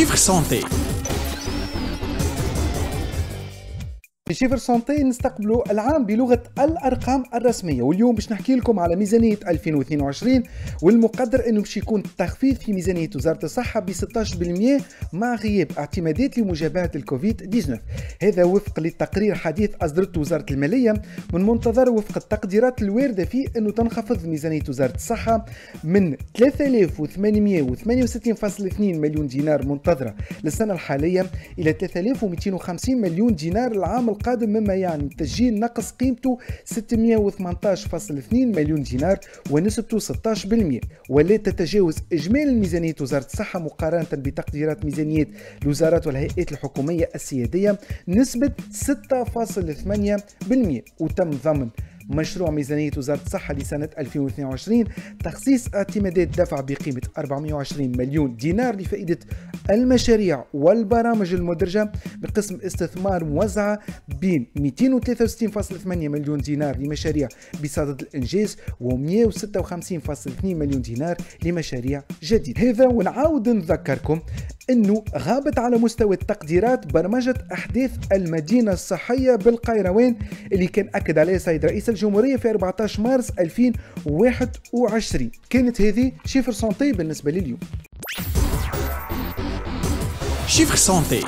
شيفر سانتي في شيفر سونتي نستقبلوا العام بلغة الأرقام الرسمية. واليوم باش نحكي لكم على ميزانية 2022 والمقدر أنه باش يكون تخفيض في ميزانية وزارة الصحة ب 16% مع غياب اعتمادات لمجابهة الكوفيد 19 هذا وفق للتقرير حديث أصدرته وزارة المالية. من منتظر وفق التقديرات الواردة فيه أنه تنخفض ميزانية وزارة الصحة من 3868.2 مليون دينار منتظرة للسنة الحالية إلى 3250 مليون دينار العام القادم مما يعني تسجيل نقص قيمته 618.2 مليون دينار ونسبته 16% ولا تتجاوز إجمالي ميزانية وزارة الصحة مقارنة بتقديرات ميزانية الوزارات والهيئات الحكومية السيادية نسبة 6.8% وتم ضمن مشروع ميزانية وزارة الصحة لسنة 2022 تخصيص اعتمادات دفع بقيمة 420 مليون دينار لفائدة المشاريع والبرامج المدرجة بقسم استثمار موزعة بين 263.8 مليون دينار لمشاريع بصدد الإنجاز و 156.2 مليون دينار لمشاريع جديدة. هذا ونعاود نذكركم إنه غابت على مستوى التقديرات برمجة أحداث المدينة الصحية بالقيروان اللي كان أكد عليها السيد رئيس الجمهورية في 14 مارس 2021 كانت هذه شيفر سونتي بالنسبة لليوم. شيفر سونتي